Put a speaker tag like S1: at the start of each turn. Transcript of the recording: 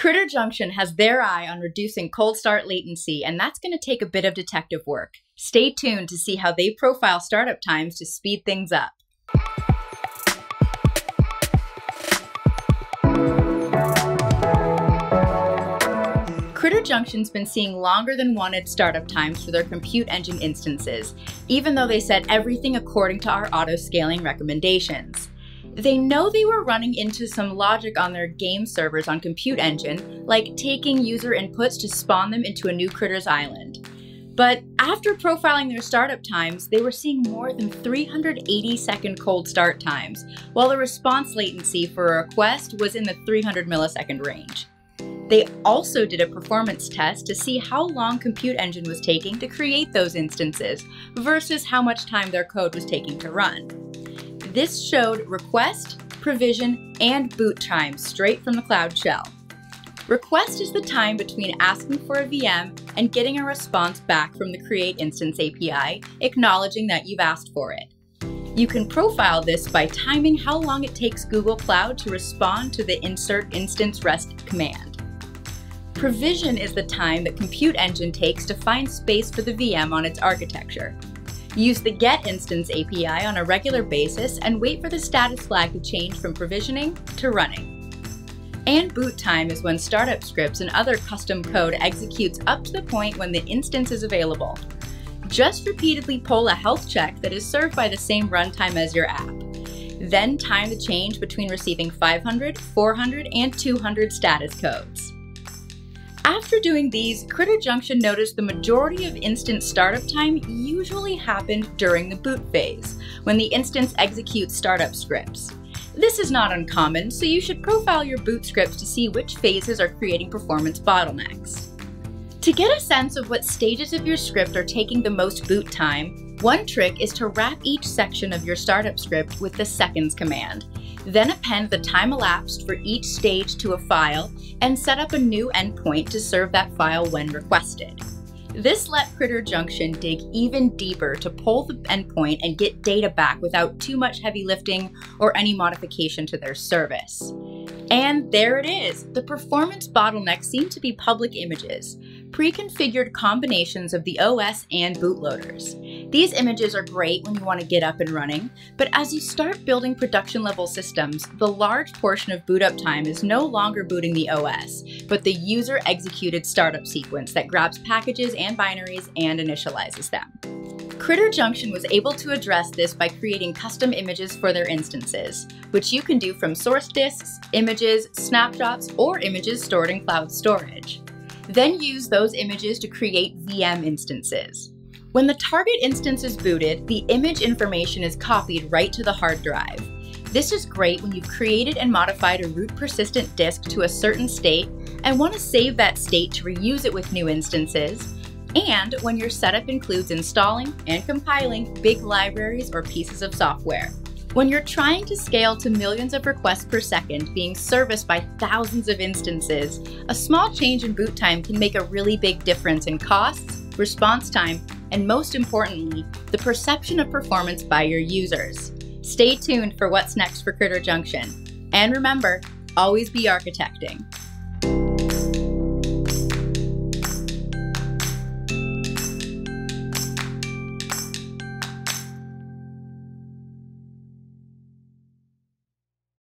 S1: Critter Junction has their eye on reducing cold start latency, and that's going to take a bit of detective work. Stay tuned to see how they profile startup times to speed things up. Critter Junction's been seeing longer than wanted startup times for their compute engine instances, even though they set everything according to our auto scaling recommendations. They know they were running into some logic on their game servers on Compute Engine, like taking user inputs to spawn them into a new Critters island. But after profiling their startup times, they were seeing more than 380 second cold start times, while the response latency for a request was in the 300 millisecond range. They also did a performance test to see how long Compute Engine was taking to create those instances versus how much time their code was taking to run. This showed request, provision, and boot time straight from the Cloud Shell. Request is the time between asking for a VM and getting a response back from the Create Instance API, acknowledging that you've asked for it. You can profile this by timing how long it takes Google Cloud to respond to the insert instance rest command. Provision is the time that Compute Engine takes to find space for the VM on its architecture. Use the Get Instance API on a regular basis and wait for the status flag to change from provisioning to running. And boot time is when startup scripts and other custom code executes up to the point when the instance is available. Just repeatedly pull a health check that is served by the same runtime as your app. Then time the change between receiving 500, 400, and 200 status codes. After doing these, Critter Junction noticed the majority of instance startup time usually happened during the boot phase, when the instance executes startup scripts. This is not uncommon, so you should profile your boot scripts to see which phases are creating performance bottlenecks. To get a sense of what stages of your script are taking the most boot time, one trick is to wrap each section of your startup script with the seconds command. Then append the time elapsed for each stage to a file and set up a new endpoint to serve that file when requested. This let Critter Junction dig even deeper to pull the endpoint and get data back without too much heavy lifting or any modification to their service. And there it is! The performance bottlenecks seem to be public images, pre-configured combinations of the OS and bootloaders. These images are great when you want to get up and running, but as you start building production level systems, the large portion of boot up time is no longer booting the OS, but the user executed startup sequence that grabs packages and binaries and initializes them. Critter Junction was able to address this by creating custom images for their instances, which you can do from source disks, images, snapshots, or images stored in cloud storage. Then use those images to create VM instances. When the target instance is booted, the image information is copied right to the hard drive. This is great when you've created and modified a root persistent disk to a certain state and want to save that state to reuse it with new instances, and when your setup includes installing and compiling big libraries or pieces of software. When you're trying to scale to millions of requests per second being serviced by thousands of instances, a small change in boot time can make a really big difference in costs, response time, and most importantly, the perception of performance by your users. Stay tuned for what's next for Critter Junction. And remember, always be architecting.